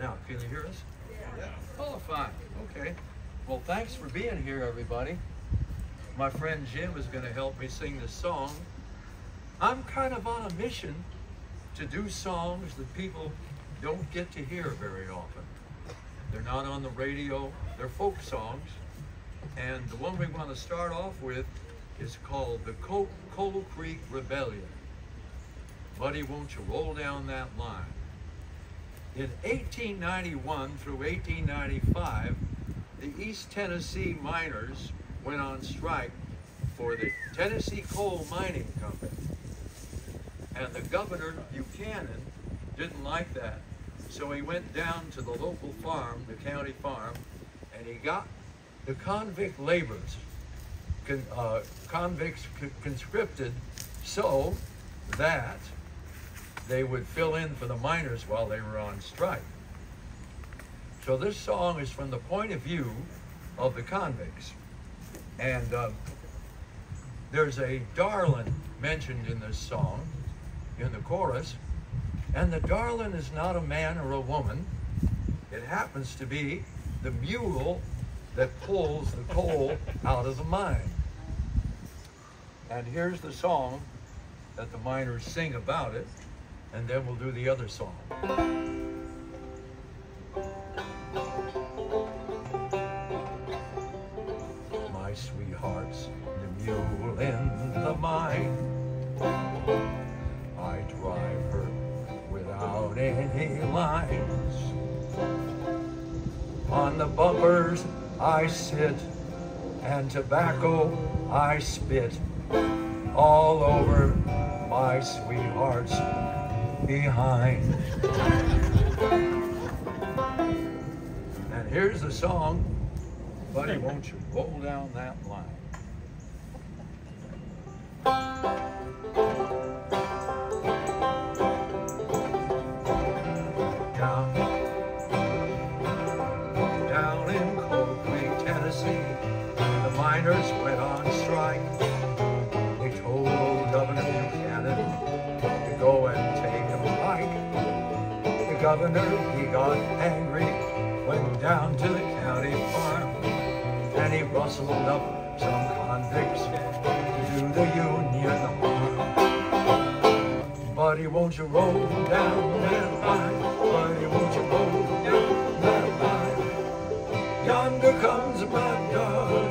now? Can you hear us? Yeah. Oh, fine. Okay. Well, thanks for being here, everybody. My friend Jim is going to help me sing this song. I'm kind of on a mission to do songs that people don't get to hear very often. They're not on the radio, they're folk songs. And the one we want to start off with is called the Coal Creek Rebellion. Buddy, won't you roll down that line? In 1891 through 1895, the East Tennessee miners went on strike for the Tennessee Coal Mining Company. And the governor, Buchanan, didn't like that. So he went down to the local farm, the county farm, and he got the convict laborers, con, uh, convicts conscripted so that they would fill in for the miners while they were on strike. So this song is from the point of view of the convicts. And uh, there's a darlin mentioned in this song, in the chorus, and the darlin is not a man or a woman. It happens to be the mule that pulls the coal out of the mine. And here's the song that the miners sing about it, and then we'll do the other song. My sweetheart's the mule in the mine. I drive her without any lines. On the bumpers I sit, and tobacco I spit all over my sweetheart's behind. And here's the song, Buddy, won't you roll down that line? Governor, he got angry, went down to the county farm, and he rustled up some convicts to do the union harm. Buddy, won't you roll down that line? Buddy, won't you roll down that line? Yonder comes my darling,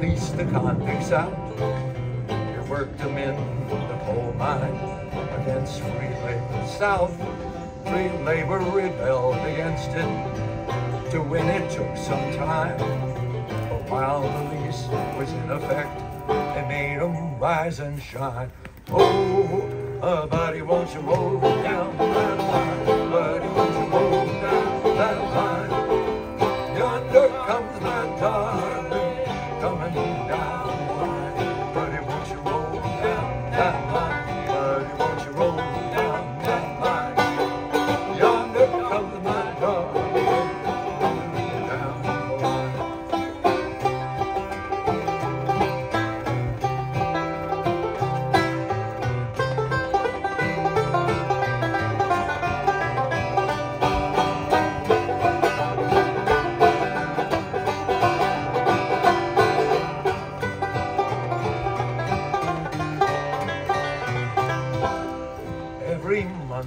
they leased the convicts out. They worked them in the coal mine against free labor south. Free labor rebelled against it. To win it took some time. But while the lease was in effect, they made them rise and shine. Oh, uh, buddy, won't you roll down that line? ainda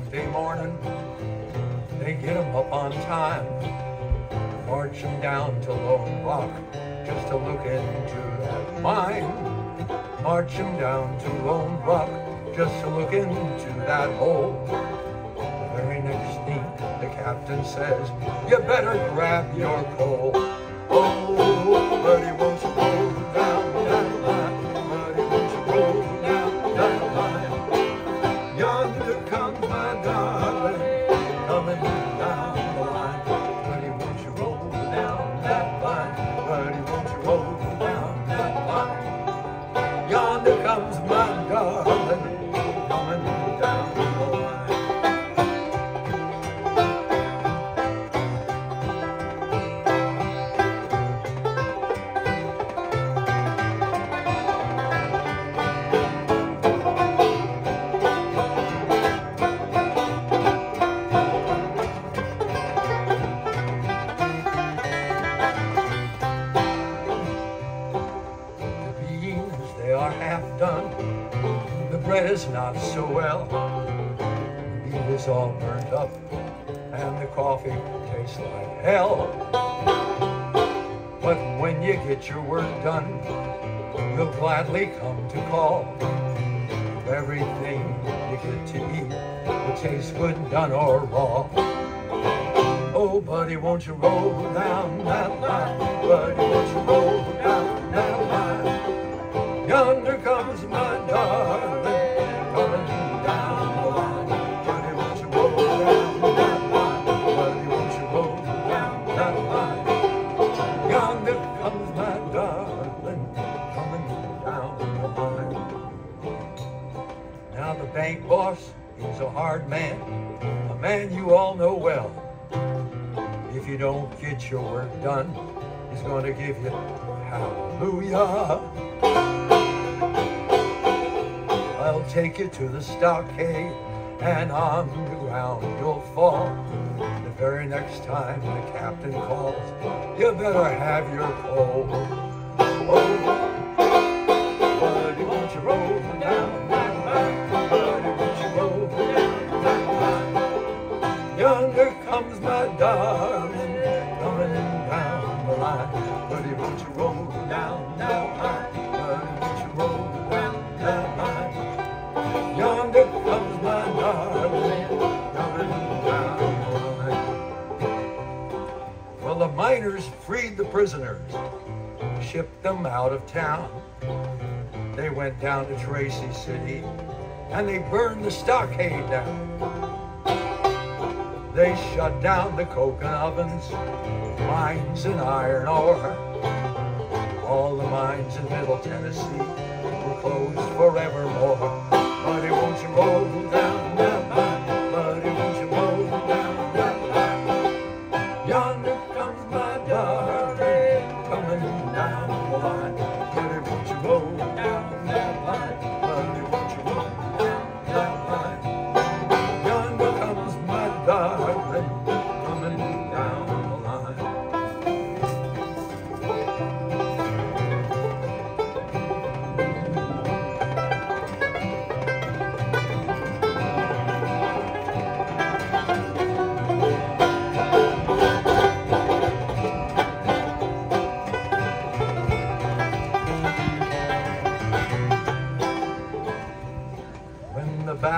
Monday morning, they get up on time, march down to Lone Rock just to look into that mine. March down to Lone Rock just to look into that hole. The very next thing the captain says, you better grab your coal. Oh, is all burned up, and the coffee tastes like hell. But when you get your work done, you'll gladly come to call. Everything you get to eat will taste good done or raw. Oh, buddy, won't you roll down that line? Buddy, won't you roll down hard man, a man you all know well. If you don't get your work done, he's going to give you hallelujah. I'll take you to the stockade, and on the ground you'll fall. The very next time the captain calls, you better have your pole. Oh, comes my darling, coming down the line. Buddy, won't you roll down that line? Buddy, won't you roll down that line? Yonder comes my darling, coming down the line. Well, the miners freed the prisoners, shipped them out of town. They went down to Tracy City and they burned the stockade down. They shut down the coke ovens, mines and iron ore. All the mines in Middle Tennessee were closed forevermore.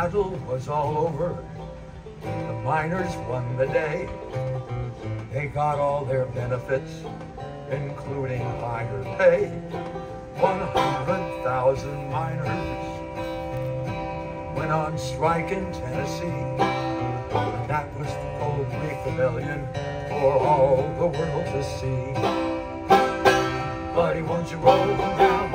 Battle was all over, the miners won the day. They got all their benefits, including higher pay. 100,000 miners went on strike in Tennessee. And that was the Coal Creek Rebellion for all the world to see. Buddy, won't you roll down